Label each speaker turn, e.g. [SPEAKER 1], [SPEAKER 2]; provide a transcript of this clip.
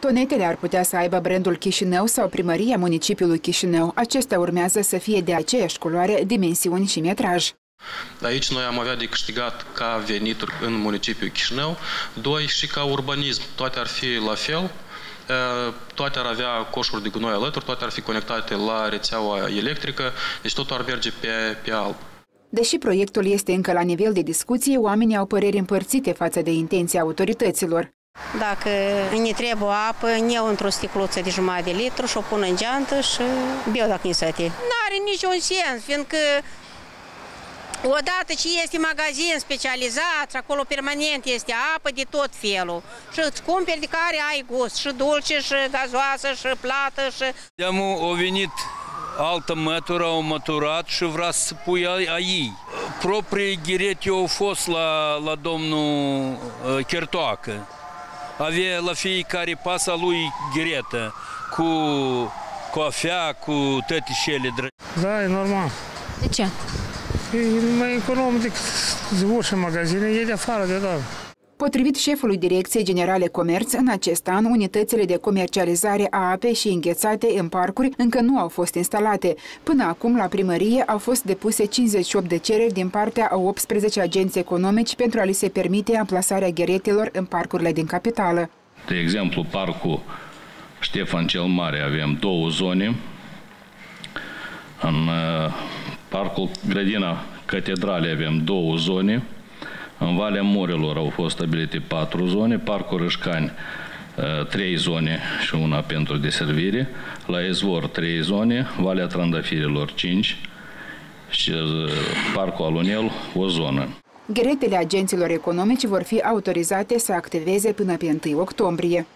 [SPEAKER 1] Tonetele ar putea să aibă brandul Chișinău sau primăria municipiului Chișinău. Acestea urmează să fie de aceeași culoare, dimensiuni și metraj.
[SPEAKER 2] Aici noi am avea de câștigat ca venituri în municipiul Chișinău, doi și ca urbanism. Toate ar fi la fel, toate ar avea coșuri de gunoi alături, toate ar fi conectate la rețeaua electrică, deci totul ar merge pe, pe alb.
[SPEAKER 1] Deși proiectul este încă la nivel de discuție, oamenii au păreri împărțite față de intenția autorităților.
[SPEAKER 3] Dacă ne trebuie apă, ne iau într-o sticluță de jumătate de litru și o pun în geantă și beau dacă ne săte. Nu are niciun sens, fiindcă Odată ce este magazin specializat și acolo permanent este apă de tot felul și îți cumperi de care ai gust, și dulce, și gazoasă, și plată. Și...
[SPEAKER 4] Am o venit altă mătură, au măturat și vrea să pui a, a ei. Proprii ghirete au fost la, la domnul uh, Chertoacă. Avea la fiecare pasa lui ghiretă cu cafea, cu toate cele.
[SPEAKER 5] Da, e normal.
[SPEAKER 6] De ce?
[SPEAKER 5] E mai econom decât ușă în magazine, e de afară de doar.
[SPEAKER 1] Potrivit șefului Direcției Generale Comerț, în acest an, unitățile de comercializare a apei și înghețate în parcuri încă nu au fost instalate. Până acum, la primărie, au fost depuse 58 de cereri din partea a 18 agenți economici pentru a li se permite amplasarea gheretelor în parcurile din capitală.
[SPEAKER 7] De exemplu, parcul Ștefan cel Mare avem două zone. În uh, parcul Grădina Catedrale avem două zone. În Valea Morilor au fost stabilite patru zone, Parcul Râșcani uh, trei zone și una pentru deservire, la Ezvor trei zone, Valea Trandafirilor cinci și uh, Parcul Alunel o zonă.
[SPEAKER 1] Gheretele agenților economici vor fi autorizate să activeze până pe 1 octombrie.